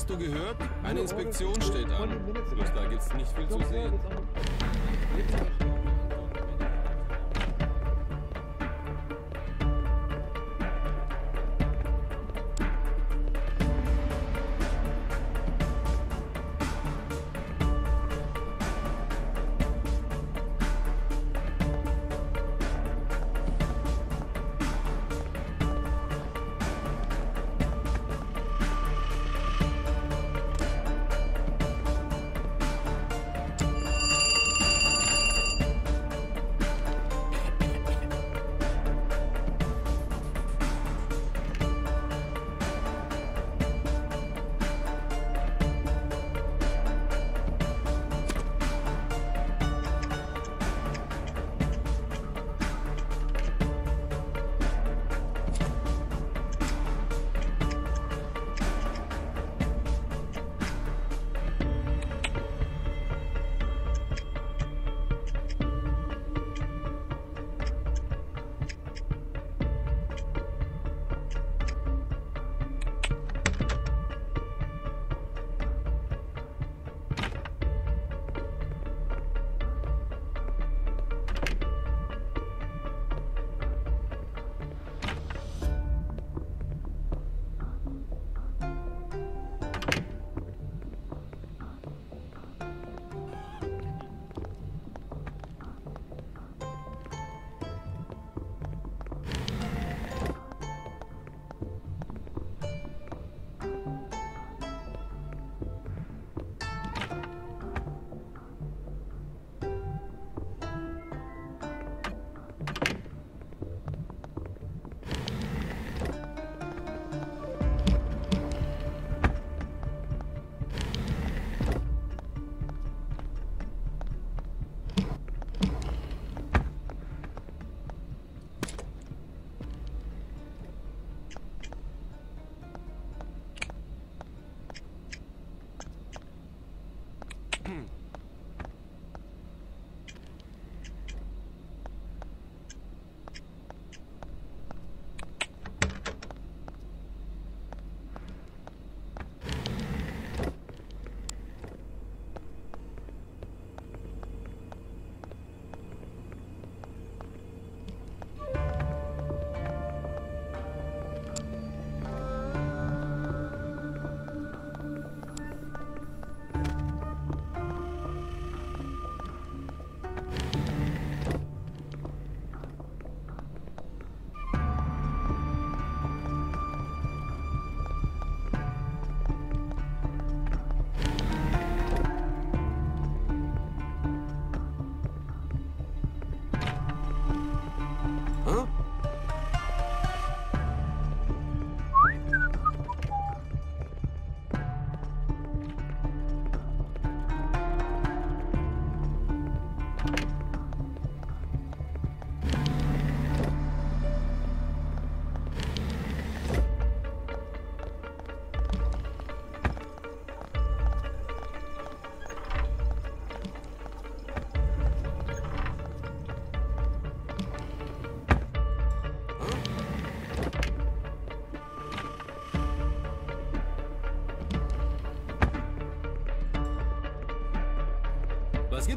Hast du gehört? Eine Inspektion steht an. Bloß da gibt's nicht viel zu sehen.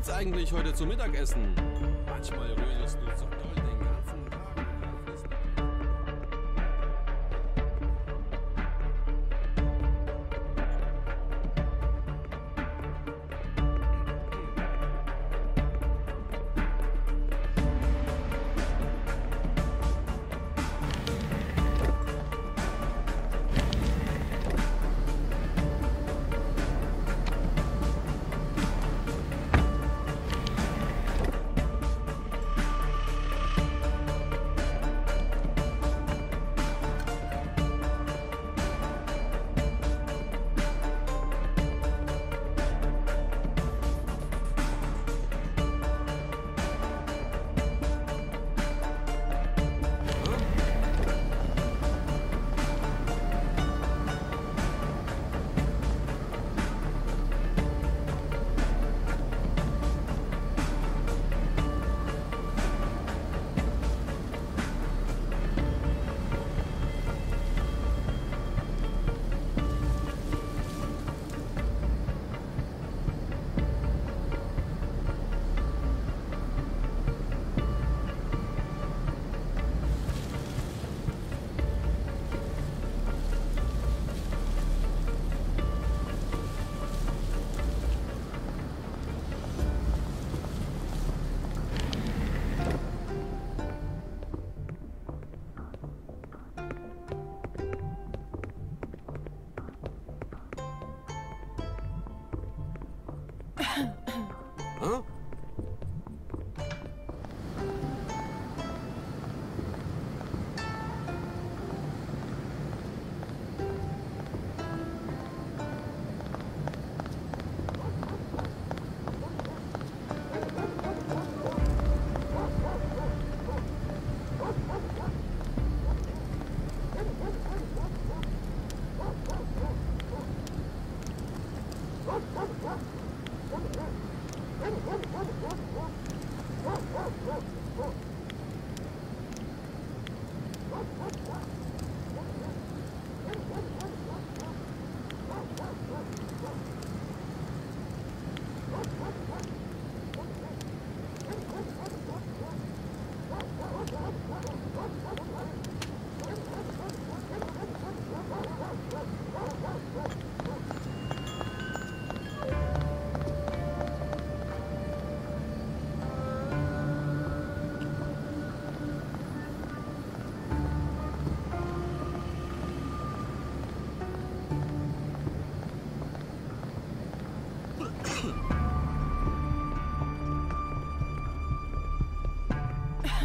geht's eigentlich heute zum Mittagessen? Manchmal rührst du so doll.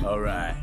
All right.